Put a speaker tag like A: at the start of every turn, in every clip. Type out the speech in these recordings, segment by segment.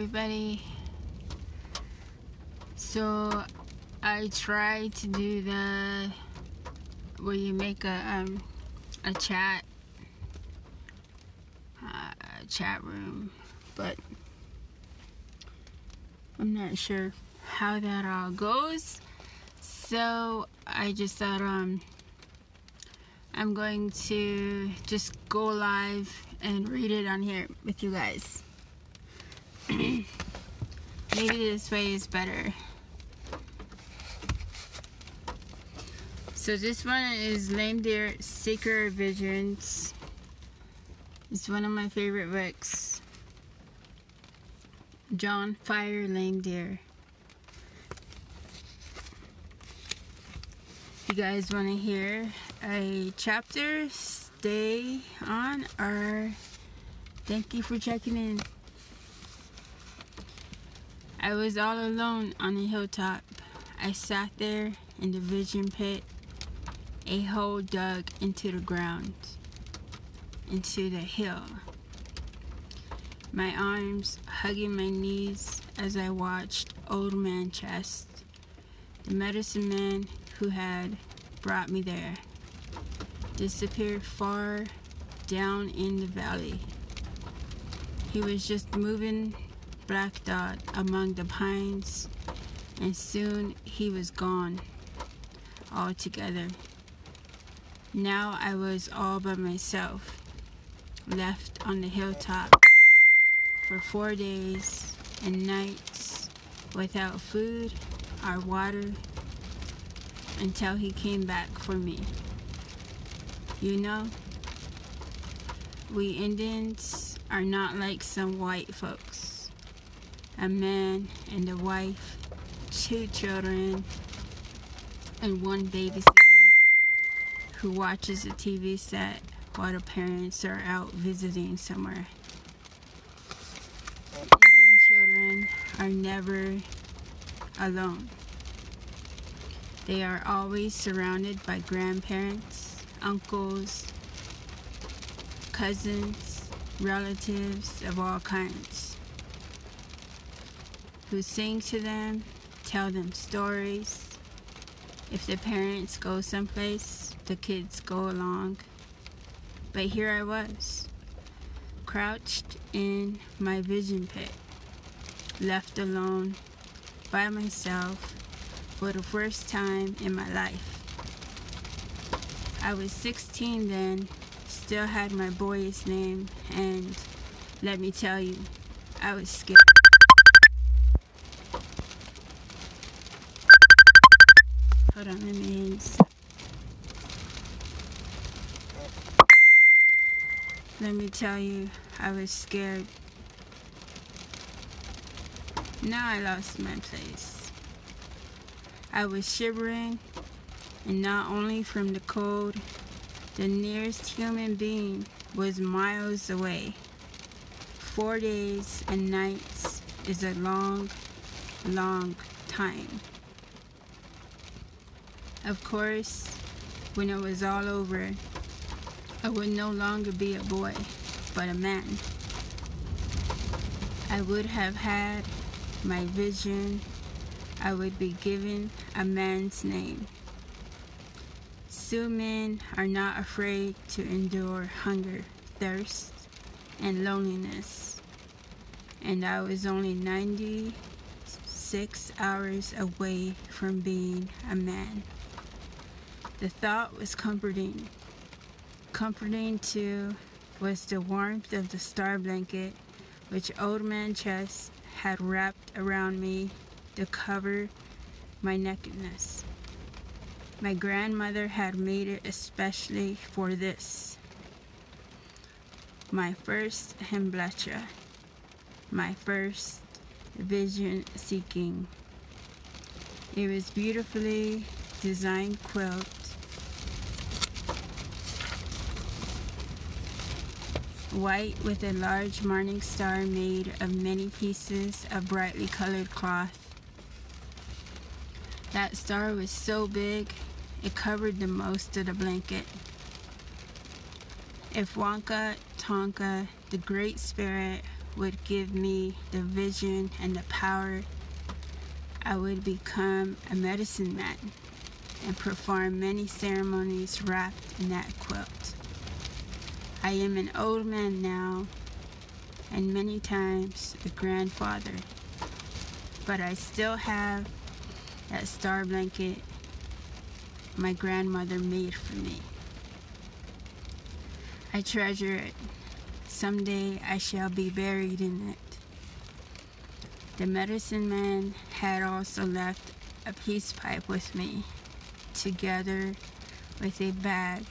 A: everybody. So I try to do the where you make a um a chat uh, a chat room, but I'm not sure how that all goes. So I just thought um I'm going to just go live and read it on here with you guys. Maybe this way is better. So this one is Lame Deer Seeker Visions. It's one of my favorite books. John Fire Lame Deer. You guys want to hear a chapter? Stay on or thank you for checking in. I was all alone on a hilltop. I sat there in the vision pit, a hole dug into the ground, into the hill. My arms hugging my knees as I watched Old Man Chest, the medicine man who had brought me there, disappear far down in the valley. He was just moving black dot among the pines, and soon he was gone altogether. Now I was all by myself, left on the hilltop for four days and nights without food or water until he came back for me. You know, we Indians are not like some white folks a man and a wife, two children, and one babysitter who watches a TV set while the parents are out visiting somewhere. Indian children are never alone. They are always surrounded by grandparents, uncles, cousins, relatives of all kinds who sing to them, tell them stories. If the parents go someplace, the kids go along. But here I was, crouched in my vision pit, left alone by myself for the first time in my life. I was 16 then, still had my boyish name, and let me tell you, I was scared. Hold on, let me Let me tell you, I was scared. Now I lost my place. I was shivering, and not only from the cold, the nearest human being was miles away. Four days and nights is a long, long time. Of course, when it was all over, I would no longer be a boy, but a man. I would have had my vision. I would be given a man's name. Sioux men are not afraid to endure hunger, thirst, and loneliness. And I was only 96 hours away from being a man. The thought was comforting. Comforting too was the warmth of the star blanket which Old Man Chest had wrapped around me to cover my nakedness. My grandmother had made it especially for this. My first hanblechia, my first vision seeking. It was beautifully designed quilt white with a large morning star made of many pieces of brightly colored cloth. That star was so big, it covered the most of the blanket. If Wakan Tanka, the Great Spirit, would give me the vision and the power, I would become a medicine man and perform many ceremonies wrapped in that quilt. I am an old man now and many times a grandfather, but I still have that star blanket my grandmother made for me. I treasure it. Someday I shall be buried in it. The medicine man had also left a peace pipe with me, together with a bag,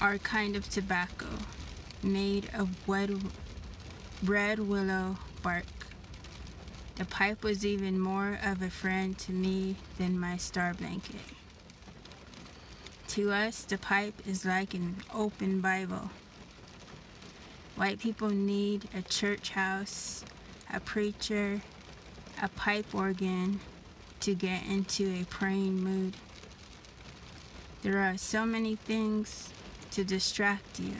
A: our kind of tobacco, made of red willow bark. The pipe was even more of a friend to me than my star blanket. To us, the pipe is like an open Bible. White people need a church house, a preacher, a pipe organ to get into a praying mood. There are so many things to distract you.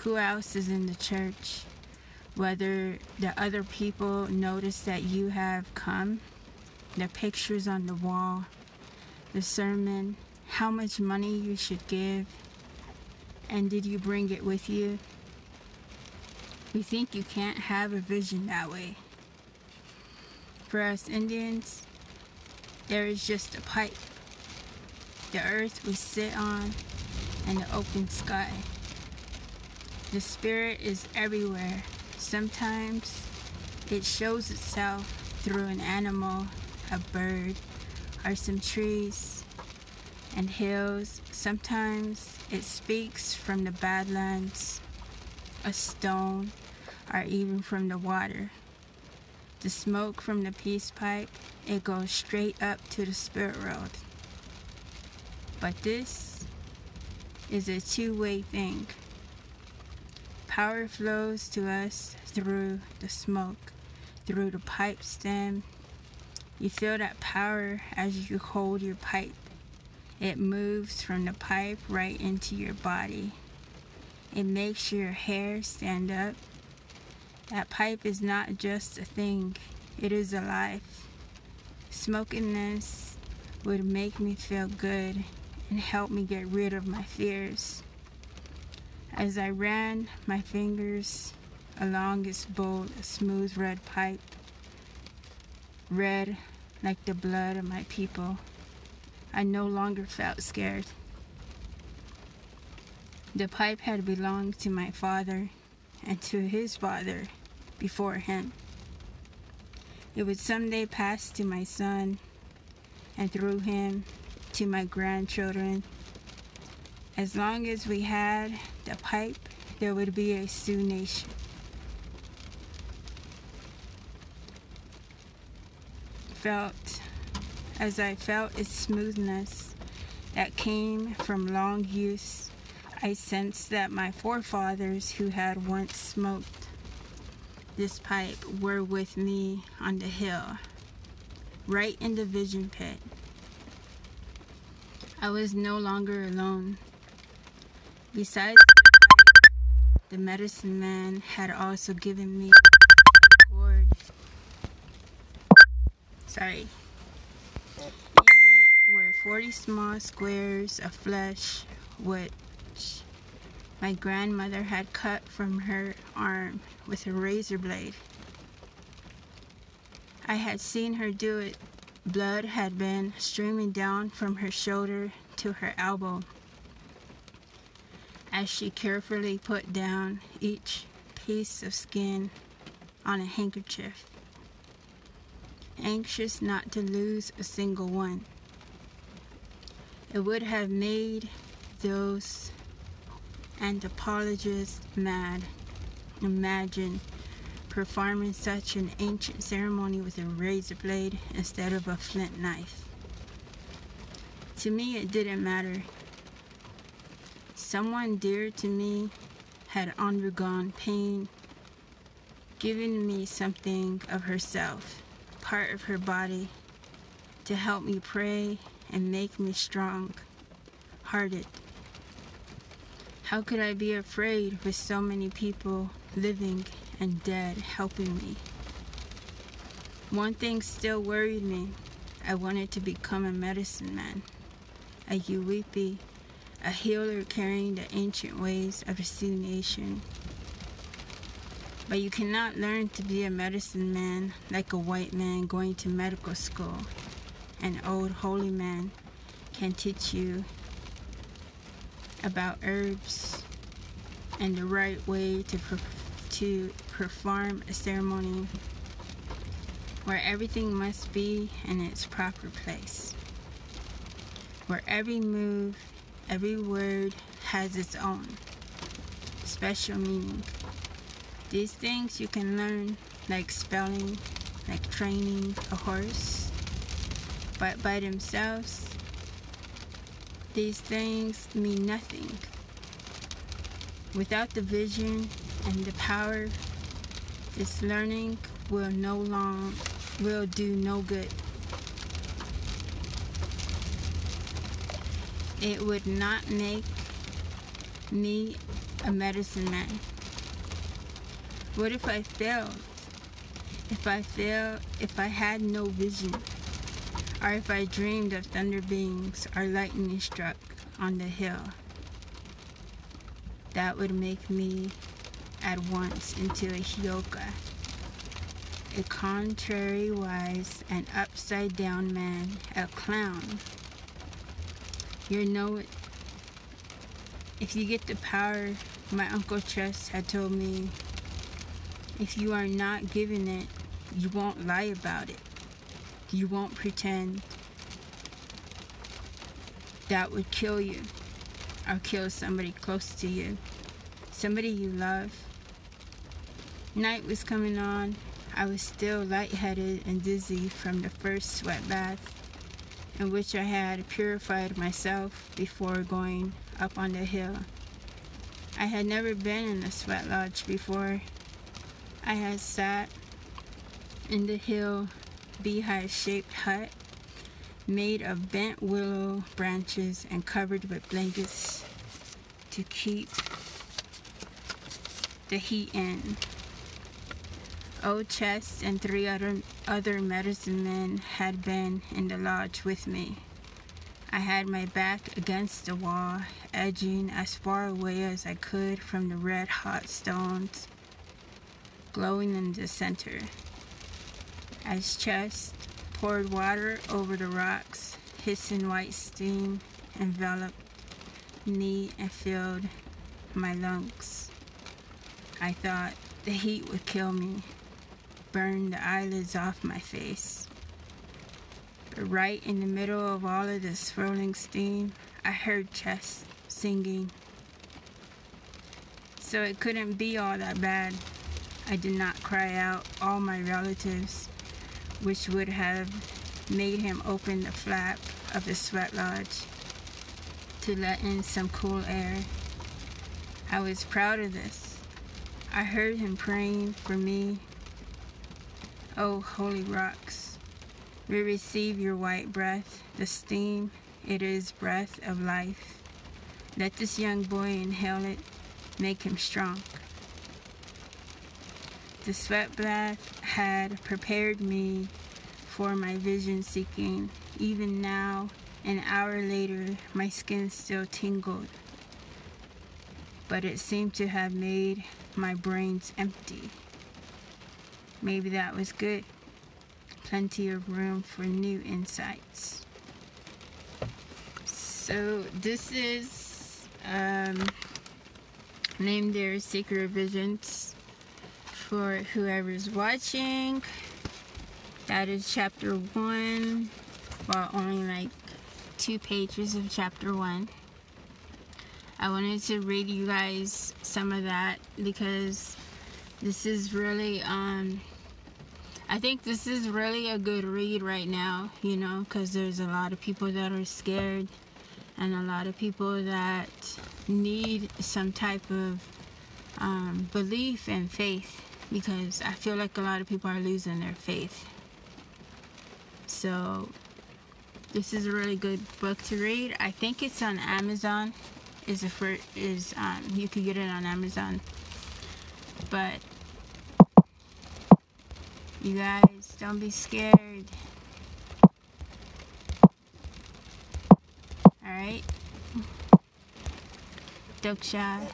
A: Who else is in the church? Whether the other people notice that you have come, the pictures on the wall, the sermon, how much money you should give, and did you bring it with you? We think you can't have a vision that way. For us Indians, there is just a pipe, the earth we sit on, and the open sky. The spirit is everywhere. Sometimes it shows itself through an animal, a bird, or some trees and hills. Sometimes it speaks from the badlands, a stone, or even from the water. The smoke from the peace pipe, it goes straight up to the spirit world. But this is a two-way thing. Power flows to us through the smoke, through the pipe stem. You feel that power as you hold your pipe. It moves from the pipe right into your body. It makes your hair stand up. That pipe is not just a thing, it is alive. Smoking this would make me feel good and help me get rid of my fears. As I ran my fingers along its bold, smooth red pipe, red like the blood of my people. I no longer felt scared. The pipe had belonged to my father and to his father before him. It would someday pass to my son and through him to my grandchildren. As long as we had the pipe, there would be a Sioux nation. Felt as I felt its smoothness that came from long use, I sensed that my forefathers who had once smoked this pipe were with me on the hill, right in the vision pit. I was no longer alone. Besides the, medicine man had also given me cord. Sorry. In it were 40 small squares of flesh, which my grandmother had cut from her arm with a razor blade. I had seen her do it. Blood had been streaming down from her shoulder to her elbow as she carefully put down each piece of skin on a handkerchief anxious not to lose a single one. It would have made those anthropologists mad. Imagine performing such an ancient ceremony with a razor blade instead of a flint knife. To me, it didn't matter. Someone dear to me had undergone pain, giving me something of herself part of her body to help me pray and make me strong hearted. How could I be afraid with so many people living and dead helping me? One thing still worried me. I wanted to become a medicine man, a Yuwipi, a healer carrying the ancient ways of the Sioux Nation. But you cannot learn to be a medicine man like a white man going to medical school. An old holy man can teach you about herbs and the right way to, to perform a ceremony where everything must be in its proper place, where every move, every word has its own special meaning. These things you can learn, like spelling, like training a horse, but by themselves, these things mean nothing. Without the vision and the power, this learning will no long will do no good. It would not make me a medicine man. What if I failed? If I failed, if I had no vision? or if I dreamed of thunder beings or lightning struck on the hill. That would make me at once into a heyoka, a contrary-wise and upside-down man, a clown. You know, if you get the power, my Uncle Trust had told me, if you are not given it, you won't lie about it. You won't pretend that would kill you or kill somebody close to you, somebody you love. Night was coming on. I was still lightheaded and dizzy from the first sweat bath in which I had purified myself before going up on the hill. I had never been in a sweat lodge before. I had sat in the hill beehive-shaped hut made of bent willow branches and covered with blankets to keep the heat in. Old Chest and three other, other medicine men had been in the lodge with me. I had my back against the wall, edging as far away as I could from the red hot stones glowing in the center. As Chest poured water over the rocks, hissing white steam enveloped me and filled my lungs. I thought the heat would kill me, burn the eyelids off my face. But right in the middle of all of this swirling steam, I heard Chest singing. So it couldn't be all that bad. I did not cry out. All my relatives which would have made him open the flap of the sweat lodge to let in some cool air. I was proud of this. I heard him praying for me. Oh, holy rocks, we receive your white breath, the steam, it is breath of life. Let this young boy inhale it, make him strong. The sweat bath had prepared me for my vision seeking. Even now, an hour later, my skin still tingled. But it seemed to have made my brains empty. Maybe that was good. Plenty of room for new insights. So this is um, Lame Deer Secret Visions for whoever's watching. That is chapter one. Well, only like two pages of chapter one. I wanted to read you guys some of that because this is really, um, I think this is really a good read right now, you know, because there's a lot of people that are scared and a lot of people that need some type of um, belief and faith because I feel like a lot of people are losing their faith. So, this is a really good book to read. I think it's on Amazon. is a for is um you can get it on Amazon. But you guys don't be scared. Alright? Don't shy.